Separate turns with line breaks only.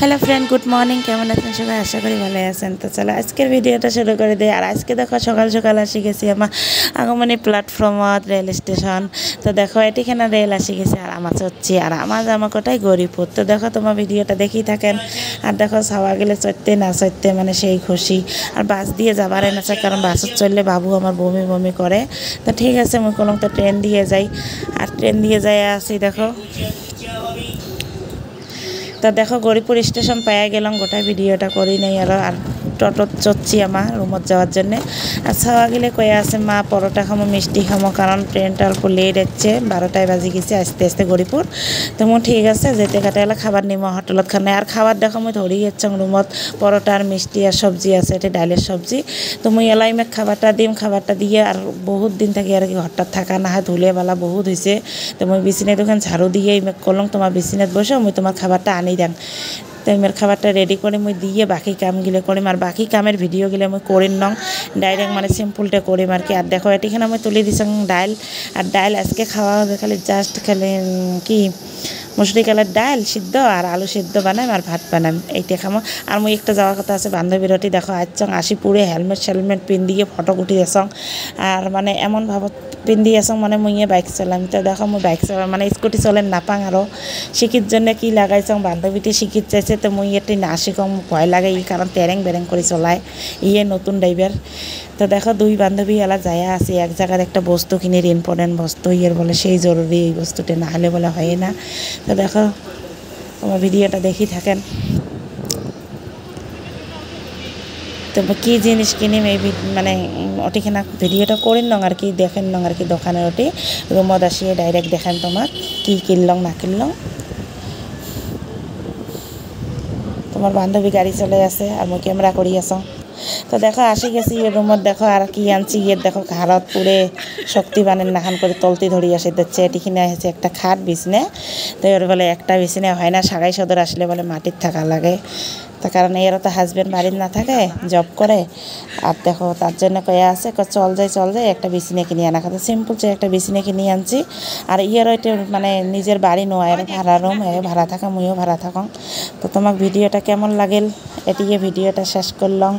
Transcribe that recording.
Hello friend good morning কেমন আছেন সবাই? আশা করি ভালো আছেন। তো চলো, আজকের ভিডিওটা শুরু করে দিই। আর আজকে দেখো, সকাল সকাল আসি গেছি আমার আগমনী প্ল্যাটফর্মত রেল স্টেশন তো দেখো, এটিখানে রেল আসি গেছে, আর আমার চড়ছি, আর আমার জামা কোটাই গরিপুর তো দেখো, তোমার ভিডিওটা দেখি থাকেন। আর দেখো ছাওয়া গেলে চড়তে না চড়তে মানে সেই খুশি। আর বাস দিয়ে যাবার চাই, কারণ বাসত চললে বাবু আমার বমি বমি করে। তো ঠিক আছে কলম তো ট্রেন দিয়ে যাই। আর ট্রেন দিয়ে যাই, আসি দেখো। তা দেখো গরিপুর স্টেশন পাইয়া গেলাম গোটা ভিডিওটা করি নাই আর আর টোটোত চড়ছি আমার রুমত যাওয়ার জন্য আর ছাওয়া গেলে কয়ে আছে মা পরোটা খামো মিষ্টি খামো কারণ ট্রেনটা অল্প লেট হচ্ছে বারোটায় বাজি গেছে আস্তে আস্তে গরিপুর তো মো ঠিক আছে যেতে কাটে এলা খাবার নিমো হোটেলত খানে আর খাবার দেখো মই ধরি যাচ্ছ রুমত পরোটা আর মিষ্টি আর সবজি আছে এটা ডাইলের সবজি তো মুই এলাই মেঘ খাবারটা দিম খাবারটা দিয়ে আর বহুত দিন থাকি আর কি ঘরটাত থাকা না হয় ধুলে বেলা বহুত হয়েছে তো মই বিছিনে দোকান ঝাড়ু দিয়ে মেঘ করলাম তোমার বিছিনাত বসে মুই তোমার খাবারটা আনি দেন টাইমের খাবারটা রেডি করে মুই দিয়ে বাকি কামগুলো করিম। আর বাকি কামের ভিডিওগুলো মুই করিম নং। ডাইরেক্ট মানে সিম্পলটা করিম আর কি। আর দেখো, এটিখানে আমি তুলে দিছি ডাইল। আর ডাইল আজকে খাওয়া হবে খালি জাস্ট খালি কি? মুসুরি কালার ডাল সিদ্ধ আর আলু সিদ্ধ বানাম আর ভাত বানাম, এইটা খামো। আর মই একটা যাওয়ার কথা আছে বান্ধবীরটি দেখো আজচং আসি পুরে, হেলমেট সেলমেট পিন্ধিয়ে ফটো উঠি আসং আর মানে এমন ভাবত পিন্ধি আসং মানে মুইয়ে বাইক চলাম। তো দেখো, মই বাইক চলাম মানে স্কুটি চলেন নাপাং আৰু। শিকির জন্য কি লাগাইছং বান্ধবীটি শিকির চাইছে তো মুই এটি না শিকং ভয় লাগে, ই কারণ তেরেং বেরেং করে চলায়। ইয়ে নতুন ড্রাইভার তো দেখো দুই বান্ধবী এলা যায় আছে, এক জায়গার একটা বস্তু কিনে ইম্পর্টেন্ট বস্তু ইয়ের বলে সেই জরুরি এই বস্তুটা না হলে বলে হয় না। তো দেখো তোমার ভিডিওটা দেখি থাকেন। তো কী জিনিস কিনিম এই মানে ওটিখানা ভিডিওটা করেন নং আর কি, দেখেন নং আর কি দোকানের ওটি রুমত আসিয়ে ডাইরেক্ট দেখেন তোমার কি কিনলং, না কিনলং। তোমার বান্ধবী গাড়ি চলে আছে আর মই ক্যামেরা করি আছ। তো দেখো, আসি গেছি রুমত দেখো, আর কি আনছি ইয়ে দেখো, ঘাড়ত পুরে শক্তি বানের নাখান করে তলতি ধরি আসে দিচ্ছে এটিখানে আছে একটা খাট বিছনে। তো এর বলে একটা বিছনে হয় না, সাগাই সদর আসলে বলে মাটির থাকা লাগে। তার কারণ এরও তো হাজব্যান্ড বাড়ির না থাকে জব করে আর দেখো তার জন্য কয়ে আছে চল যাই চল যাই, একটা বিছিনে কিনে আনা। কথা সিম্পল যে একটা বিছিনে কিনে আনছি। আর ইয়ারও এটা মানে নিজের বাড়ি নয় ভাড়া রুম এ ভাড়া থাকা মুইও ভাড়া থাকং। তো তোমাক ভিডিওটা কেমন লাগেল? এটিকে ভিডিওটা শেষ করলাম